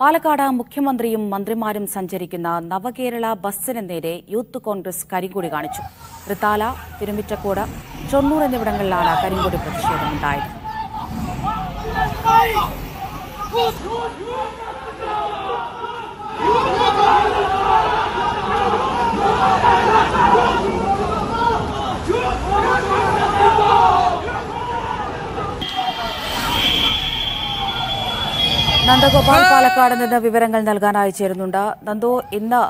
പാലക്കാട് മുഖ്യമന്ത്രിയും മന്ത്രിമാരും സഞ്ചരിക്കുന്ന നവകേരള ബസ്സിന് നേരെ യൂത്ത് കോൺഗ്രസ് കരിങ്കൊടി കാണിച്ചു. തൃത്താല തിരുമിറ്റക്കോട് ചൊണ്ണൂർ എന്നിവിടങ്ങളിലാണ് കരിങ്കൊടി പ്രതിഷേധമുണ്ടായത്. നന്ദഗോപാൽ പാലക്കാട് നിന്ന് വിവരങ്ങൾ നൽകാനായി ചേരുന്നുണ്ട്. നന്ദു ഇന്ന്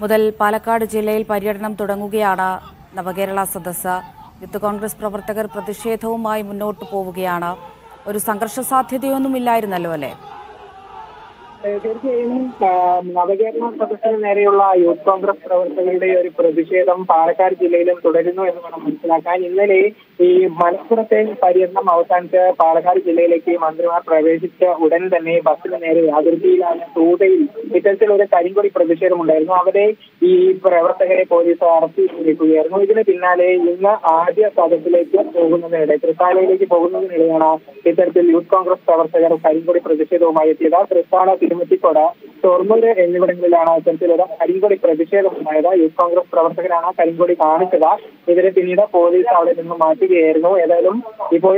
മുതൽ പാലക്കാട് ജില്ലയിൽ പര്യടനം തുടങ്ങുകയാണ് നവകേരള സദസ്സ്. യൂത്ത് കോൺഗ്രസ് പ്രവർത്തകർ പ്രതിഷേധവുമായി മുന്നോട്ട് പോവുകയാണ്. ഒരു സംഘർഷ സാധ്യതയൊന്നും ഇല്ലായിരുന്നല്ലോ അല്ലേ? തീർച്ചയായും നവകേരള സദസ്സിന് നേരെയുള്ള യൂത്ത് കോൺഗ്രസ് പ്രവർത്തകരുടെ ഒരു പ്രതിഷേധം പാലക്കാട് ജില്ലയിലും തുടരുന്നു എന്ന് വേണം മനസ്സിലാക്കാൻ. ഇന്നലെ ഈ മലപ്പുറത്തെ പര്യടനം അവസാനിച്ച് പാലക്കാട് ജില്ലയിലേക്ക് മന്ത്രിമാർ പ്രവേശിച്ച ഉടൻ തന്നെ ബസ്സിന് നേരെ അതിർത്തിയിലാണ് തൂതയിൽ ഇത്തരത്തിലൊരു കരിങ്കൊടി പ്രതിഷേധം ഉണ്ടായിരുന്നു അവരെ ഈ പ്രവർത്തകരെ പോലീസ് അറസ്റ്റ് ചെയ്തിരിക്കുകയായിരുന്നു. ഇതിന് പിന്നാലെ ഇന്ന് ആദ്യ സദസ്സിലേക്ക് പോകുന്നതിനിടെ തൃത്താലയിലേക്ക് പോകുന്നതിനിടെയാണ് ഇത്തരത്തിൽ യൂത്ത് കോൺഗ്രസ് പ്രവർത്തകർ കരിങ്കൊടി പ്രതിഷേധവുമായി എത്തിയത്. തൃത്താല തിരുമത്തിക്കോട് ഷൊർണൂര് എന്നിവിടങ്ങളിലാണ് ഒരു കരിങ്കൊടി പ്രതിഷേധമുണ്ടായത്. യൂത്ത് കോൺഗ്രസ് പ്രവർത്തകരാണ് കരിങ്കൊടി കാണിച്ചത്. ഇവരെ പിന്നീട് പോലീസ് അവിടെ നിന്ന് മാറ്റുകയായിരുന്നു. ഏതായാലും ഇപ്പോൾ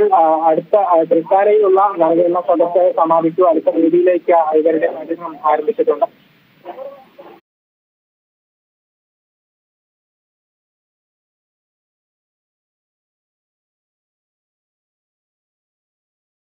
അടുത്ത തൃക്കാരയിലുള്ള നവകേരള സദസ്സ് സമാപിച്ചു. അടുത്ത രീതിയിലേക്ക് ഇവരുടെ പര്യടനം ആരംഭിച്ചിട്ടുണ്ട്.